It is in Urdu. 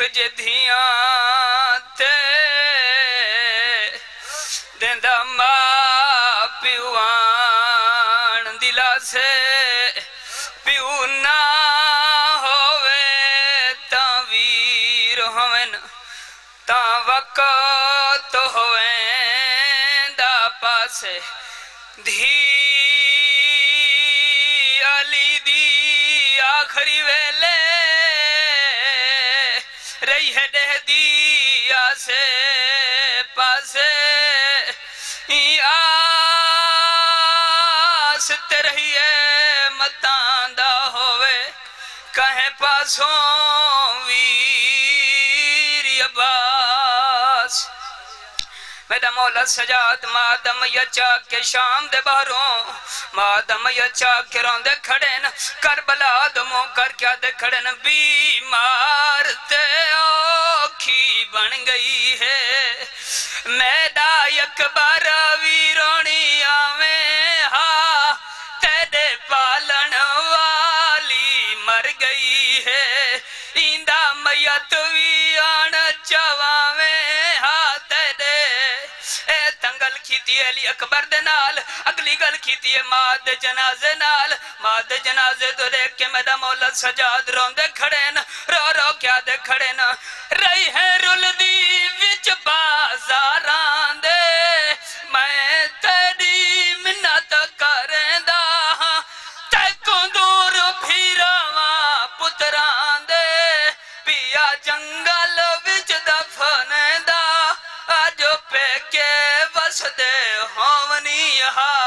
ਸਜਦੀਆਂ ਤੇ ਦਿੰਦਾ ਮਾਂ ਪਿਉਆਣ ਦਿਲਾਸੇ ਪਿਉ ਨਾ ਹੋਵੇ ਤਾਂ ਵੀਰ ਹੋਵਨ, ਤਾਂ ਵਕਤ ਹੋਵੇ ਦਾ ਪਾਸੇ। ਧੀ ਅਲੀ ਦੀ ਆਖਰੀ ਵੇਲੇ ویلے ہے دہ پاسے آس متان دا ہوئے کہیں پاسوں ویر عباس۔ میرا مولا سجاد، مادم یچا کے شام دے باروں مادم یچا کے رون دے کھڑن کربلا دموں کر کیا دے کھڑن بیمار بن گئی ہے میڈا یک بار ویرونی آویں ہاں تیرے پالن والی مر گئی ہے ایندہ میت ویان چواویں ہاں تیرے اے تنگل کھیتی ہے علی اکبر دے نال اگلی گل کھیتی ہے ماد جنازے نال ماد جنازے تو دیکھ کے میرا مولا سجاد رون دے کھڑے نا رو رو کیا دے کھڑے نا رہی ہے رول دی ہزاراں دے دور پھراواں پتراں دے پیا جنگل وچ دفندا کے وسدے ہونی ہاں